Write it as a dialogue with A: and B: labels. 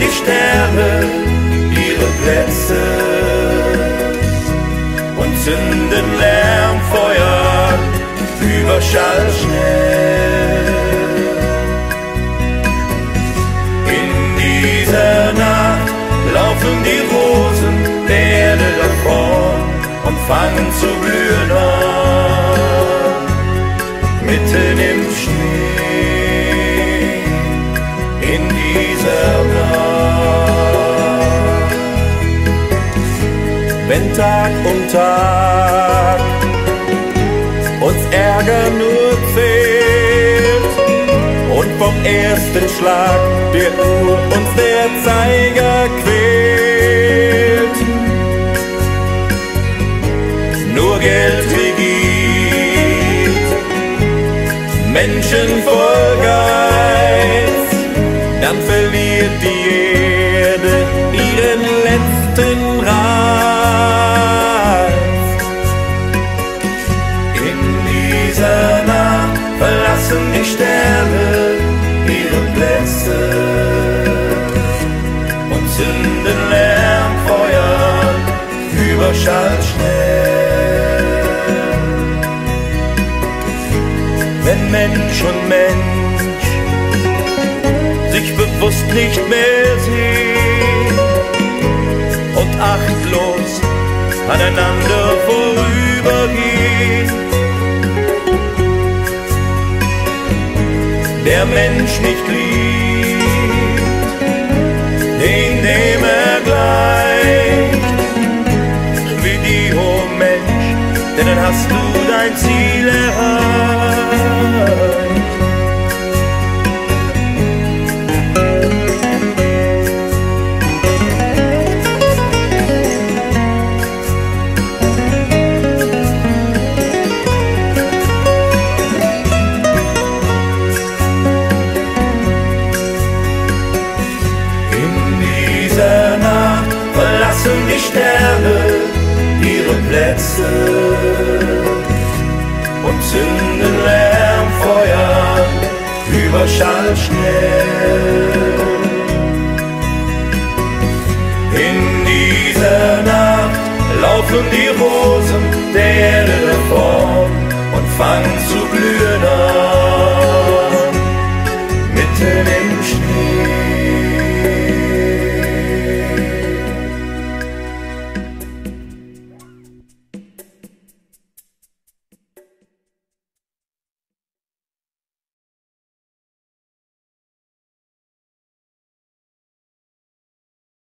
A: die Sterne ihre Plätze. Und zünden Lärmfeuer über Schallschnell. In dieser Nacht laufen die Rosen der Erde davon und fangen zu blühen an, mitten im Schnee, Wenn Tag um Tag uns Ärger nur zählt und vom ersten Schlag der Uhr uns der Zeiger quält. Nur Geld regiert, Menschen voll Geiz, dann verliert Plätze und zünden Lärmfeuer über Schallschnell. Wenn Mensch und Mensch sich bewusst nicht mehr sehen und achtlos aneinander vorübergehen. Der Mensch nicht liebt, denn dann hast du dein Ziel erreicht. In dieser Nacht verlassen die Sterne ihre Plätze über Schallschnell. In dieser Nacht laufen die Rosen der Erde davon